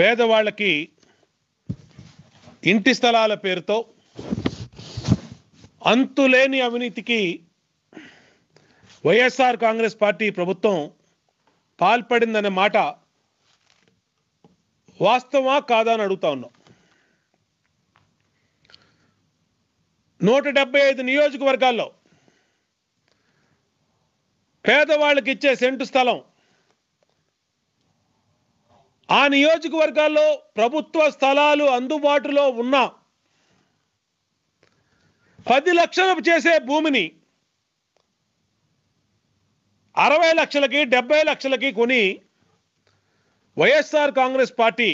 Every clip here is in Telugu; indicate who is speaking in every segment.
Speaker 1: పేదవాళ్ళకి ఇంటి స్థలాల పేరుతో అంతులేని అవినీతికి వైఎస్ఆర్ కాంగ్రెస్ పార్టీ ప్రభుత్వం పాల్పడిందనే మాట వాస్తవా కాదా అని అడుగుతా ఉన్నాం. నూట డెబ్బై ఐదు నియోజకవర్గాల్లో పేదవాళ్ళకి ఇచ్చే సెంటు స్థలం ఆ నియోజకవర్గాల్లో ప్రభుత్వ స్థలాలు అందుబాటులో ఉన్న పది లక్షలు చేసే భూమిని అరవై లక్షలకి డెబ్బై లక్షలకి కొని వైఎస్ఆర్ కాంగ్రెస్ పార్టీ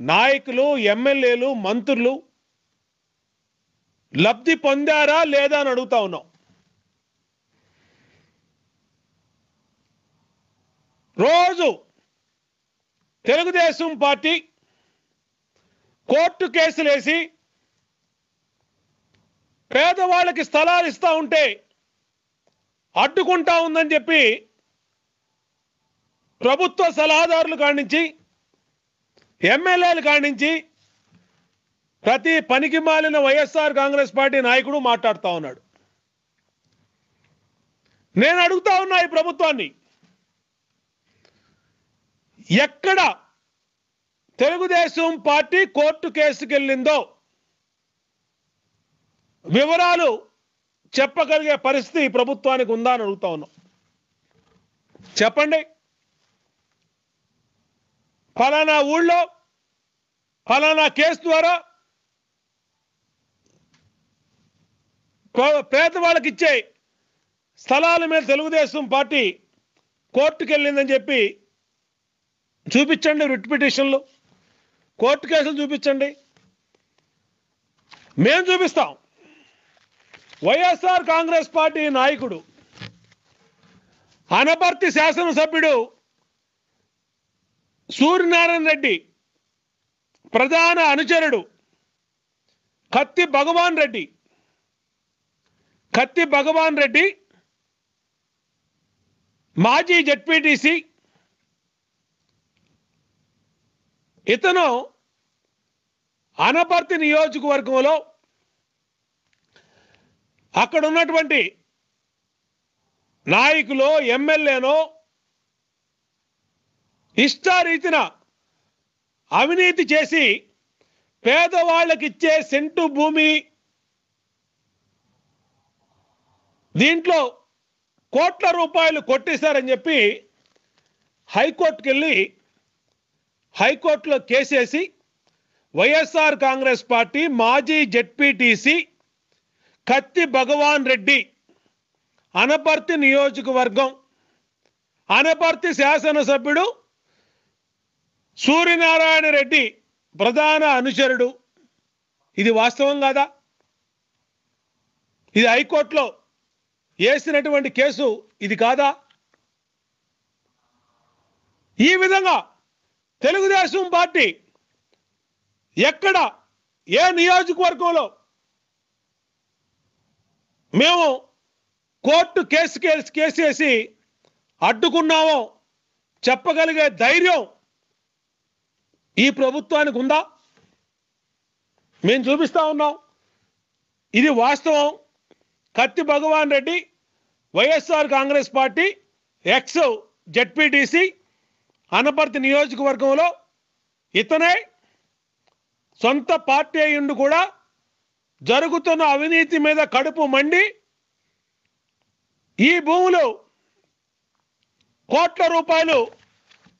Speaker 1: నాయకులు ఎమ్మెల్యేలు మంత్రులు లబ్ధి పొందారా లేదా అని అడుగుతా ఉన్నాం. రోజు తెలుగుదేశం పార్టీ కోర్టు కేసులేసి పేదవాళ్ళకి స్థలాలు ఇస్తా ఉంటే అడ్డుకుంటా ఉందని చెప్పి ప్రభుత్వ సలహాదారులు కానించి ఎమ్మెల్యేలు కానించి ప్రతి పనికి మాలిన వైఎస్ఆర్ కాంగ్రెస్ పార్టీ నాయకుడు మాట్లాడుతూ ఉన్నాడు. నేను అడుగుతా ఉన్నా ఈ ప్రభుత్వాన్ని. ఎక్కడ తెలుగుదేశం పార్టీ కోర్టు కేసుకెళ్ళిందో వివరాలు చెప్పగలిగే పరిస్థితి ప్రభుత్వానికి ఉందా అని అడుగుతా ఉన్నాం. చెప్పండి. ఫలానా ఊళ్ళో ఫలానా కేసు ద్వారా పేద వాళ్ళకి ఇచ్చే స్థలాల మీద తెలుగుదేశం పార్టీ కోర్టుకెళ్ళిందని చెప్పి చూపించండి రిట్ పిటిషన్లు కోర్టు కేసులు చూపించండి. మేము చూపిస్తాం. వైఎస్ఆర్ కాంగ్రెస్ పార్టీ నాయకుడు అనపర్తి శాసనసభ్యుడు సూర్యనారాయణ రెడ్డి ప్రధాన అనుచరుడు కత్తి భగవాన్ రెడ్డి కత్తి భగవాన్ రెడ్డి మాజీ జడ్పీటీసీ ఇతను అనపర్తి నియోజకవర్గంలో అక్కడ ఉన్నటువంటి నాయకులు ఎమ్మెల్యేనో ఇష్టారీతిన అవినీతి చేసి పేదవాళ్ళకి ఇచ్చే సెంటు భూమి దీంట్లో కోట్ల రూపాయలు కొట్టేశారని చెప్పి హైకోర్టుకెళ్ళి హైకోర్టులో కేసేసి వైఎస్ఆర్ కాంగ్రెస్ పార్టీ మాజీ జెడ్పీటీసీ కత్తి భగవాన్ రెడ్డి అనపర్తి నియోజకవర్గం అనపర్తి శాసనసభ్యుడు సూర్యనారాయణ రెడ్డి ప్రధాన అనుచరుడు. ఇది వాస్తవం కాదా? ఇది హైకోర్టులో వేసినటువంటి కేసు ఇది కాదా? ఈ విధంగా తెలుగుదేశం పార్టీ ఎక్కడ ఏ నియోజకవర్గంలో మేము కోర్టు కేసు కేసేసి అడ్డుకున్నామో చెప్పగలిగే ధైర్యం ఈ ప్రభుత్వానికి ఉందా? మేము చూపిస్తా ఉన్నాం. ఇది వాస్తవం. Katti Bhagavan Reddy YSR Congress party ex ZPTC Anaparthi నియోజకవర్గంలో ఇతనే సొంత పార్టీ అయ్యుండి కూడా జరుగుతున్న అవినీతి మీద కడుపు మండి ఈ భూములు కోట్ల రూపాయలు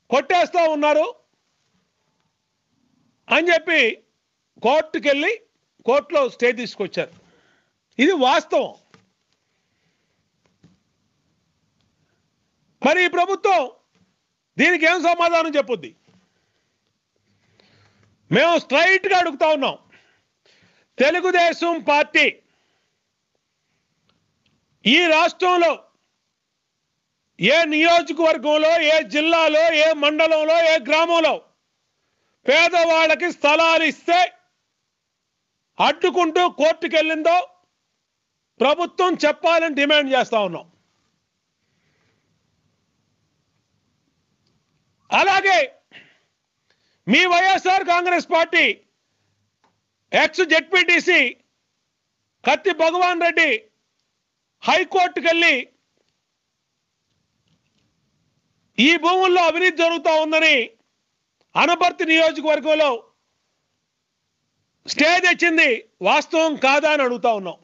Speaker 1: కొట్టేస్తూ ఉన్నారు అని చెప్పి కోర్టుకెళ్ళి కోర్టులో స్టే తీసుకొచ్చారు. ఇది వాస్తవం. మరి ఈ ప్రభుత్వం దీనికి ఏం సమాధానం చెప్పుద్ది? మేము స్ట్రైట్గా అడుగుతా ఉన్నాం. తెలుగుదేశం పార్టీ ఈ రాష్ట్రంలో ఏ నియోజకవర్గంలో ఏ జిల్లాలో ఏ మండలంలో ఏ గ్రామంలో పేదవాళ్ళకి స్థలాలు ఇస్తే అడ్డుకుంటూ కోర్టుకెళ్ళిందో ప్రభుత్వం చెప్పాలని డిమాండ్ చేస్తా ఉన్నాం. అలాగే మీ YSR Congress party ex ZPTC Katti Bhagavan Reddy హైకోర్టుకు వెళ్ళి ఈ భూముల్లో అవినీతి జరుగుతూ ఉందని అనపర్తి నియోజకవర్గంలో స్టే తెచ్చింది వాస్తవం కాదా అని అడుగుతా ఉన్నాం.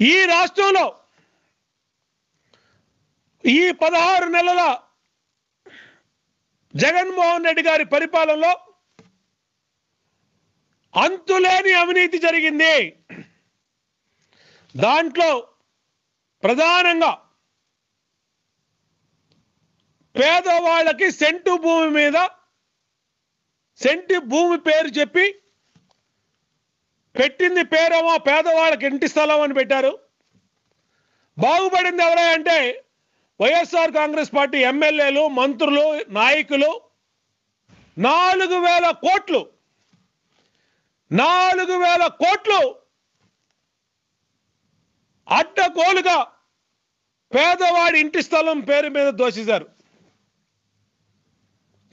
Speaker 1: ఈ రాష్ట్రంలో ఈ పదహారు నెలల జగన్మోహన్ రెడ్డి గారి పరిపాలనలో అంతులేని అవినీతి జరిగింది. దాంట్లో ప్రధానంగా పేదవాళ్ళకి సెంటు భూమి మీద సెంటు భూమి పేరు చెప్పి పెట్టింది పేరేమో పేదవాళ్ళకి ఇంటి స్థలం అని పెట్టారు. బాగుపడింది ఎవరే అంటే వైఎస్ఆర్ కాంగ్రెస్ పార్టీ ఎమ్మెల్యేలు మంత్రులు నాయకులు నాలుగు వేల కోట్లు నాలుగు వేల కోట్లు అడ్డగోలుగా పేదవాడి ఇంటి స్థలం పేరు మీద దోషిశారు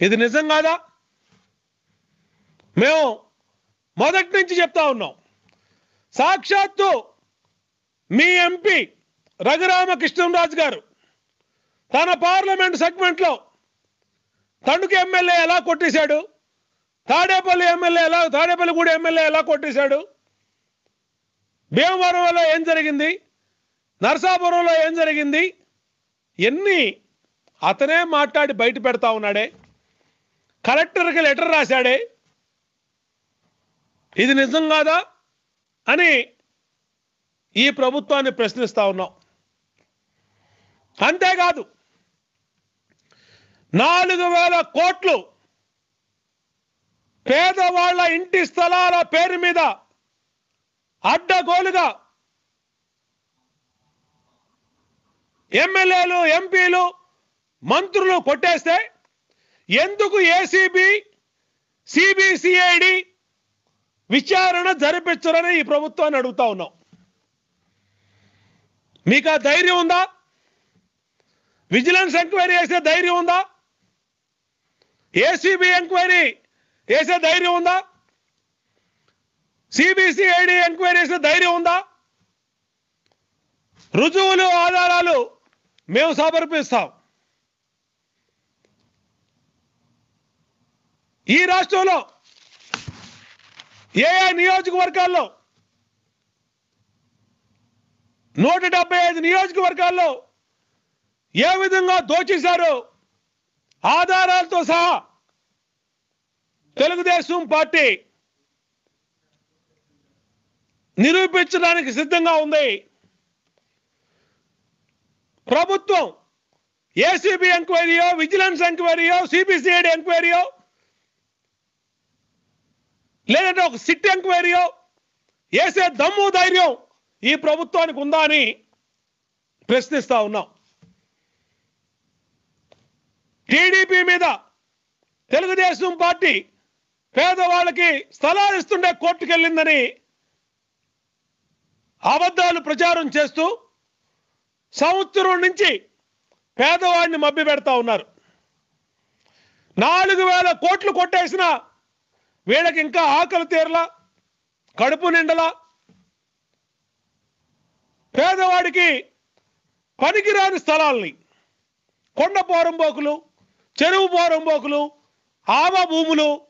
Speaker 1: ఇది నిజం కాదా? మేము మొదటి నుంచి చెప్తా ఉన్నాం. సాక్షాత్తు మీ ఎంపీ రఘురామకృష్ణరాజు గారు తన పార్లమెంట్ సెగ్మెంట్లో తణుకు ఎమ్మెల్యే ఎలా కొట్టేశాడు? తాడేపల్లి ఎమ్మెల్యే ఎలా తాడేపల్లిగూడ ఎమ్మెల్యే ఎలా కొట్టేశాడు? భీమవరంలో ఏం జరిగింది? నరసాపురంలో ఏం జరిగింది? ఎన్ని అతనే మాట్లాడి బయట పెడతా ఉన్నాడే? కలెక్టర్కి లెటర్ రాశాడే? ఇది నిజం కాదా? అని ఈ ప్రభుత్వాన్ని ప్రశ్నిస్తా ఉన్నాం. అంతేకాదు నాలుగు వేల కోట్లు పేదవాళ్ళ ఇంటి స్థలాల పేరు మీద అడ్డగోలుగా ఎమ్మెల్యేలు ఎంపీలు మంత్రులు కొట్టేస్తే ఎందుకు ఏసీబీ సిబిసిఐడి విచారణ జరిపించరని ఈ ప్రభుత్వాన్ని అడుగుతా ఉన్నాం. మీకు ఆ ధైర్యం ఉందా? విజిలెన్స్ ఎంక్వైరీ చేసే ధైర్యం ఉందా? ఏసీబీ ఎంక్వైరీ చేసే ధైర్యం ఉందా? సిబిసిఐడి ఎంక్వైరీ చేసే ధైర్యం ఉందా? రుజువులు ఆధారాలు మేము సమర్పిస్తాం. ఈ రాష్ట్రంలో ఏ ఏ నియోజకవర్గాల్లో నూట డెబ్బై ఐదు నియోజకవర్గాల్లో ఏ విధంగా దోచేశారో ఆధారాలతో సహా తెలుగుదేశం పార్టీ నిరూపించడానికి సిద్ధంగా ఉంది. ప్రభుత్వం ఏసీబీ ఎంక్వైరీయో విజిలెన్స్ ఎంక్వైరీయో సిబిసిఐడి ఎంక్వైరీయో లేదంటే ఒక సిట్ ఎంక్వైరీయో వేసే దమ్ము ధైర్యం ఈ ప్రభుత్వానికి ఉందా అని ప్రశ్నిస్తా ఉన్నాం. టీడీపీ మీద తెలుగుదేశం పార్టీ పేదవాళ్ళకి స్థలాలు ఇస్తుండే కోర్టుకు వెళ్ళిందని అబద్ధాలు ప్రచారం చేస్తూ సంవత్సరం నుంచి పేదవాడిని మభ్య పెడతా ఉన్నారు. నాలుగు వేల కోట్లు కొట్టేసిన వీళ్ళకి ఇంకా ఆకలి తీరలా కడుపు నిండలా. పేదవాడికి పనికిరాని స్థలాల్ని కొండ పోరంబోకులు చెరువు పోరంబోకులు ఆవ భూములు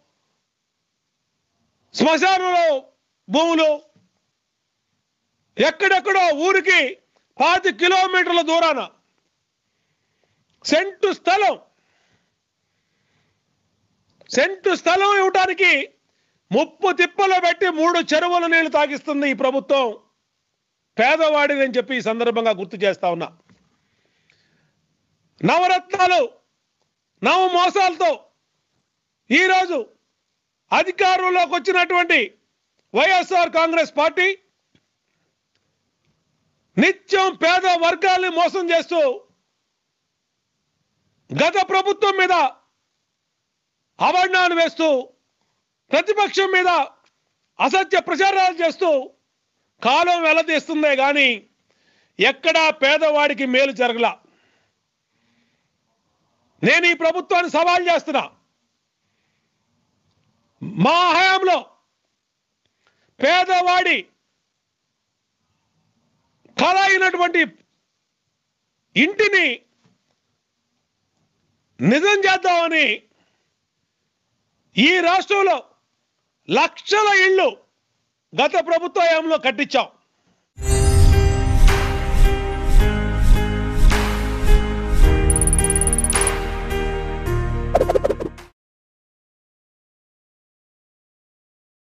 Speaker 1: శ్మశానంలో భూములు ఎక్కడెక్కడో ఊరికి పాతి కిలోమీటర్ల దూరాన సెంటు స్థలం. సెంటు స్థలం ఇవ్వటానికి ముప్పు తిప్పలు పెట్టి మూడు చెరువుల నీళ్ళు తాగిస్తుంది ఈ ప్రభుత్వం. పేదవాడిని అని చెప్పి ఈ సందర్భంగా గుర్తు చేస్తా ఉన్నా. నవరత్నాలు నవ మోసాలతో ఈరోజు అధికారంలోకి వచ్చినటువంటి వైఎస్ఆర్ కాంగ్రెస్ పార్టీ నిత్యం పేద వర్గాల్ని మోసం చేస్తూ గత ప్రభుత్వం మీద అవర్ణాలు వేస్తూ ప్రతిపక్షం మీద అసత్య ప్రచారాలు చేస్తూ కాలం వెలదీస్తుందే కానీ ఎక్కడా పేదవాడికి మేలు జరగలా. నేను ఈ ప్రభుత్వాన్ని సవాల్ చేస్తున్నా. మా హయాంలో పేదవాడి కళ అయినటువంటి ఇంటిని నిజం చేద్దామని ఈ రాష్ట్రంలో లక్షల ఇళ్ళు గత ప్రభుత్వ హయాంలో కట్టించాం.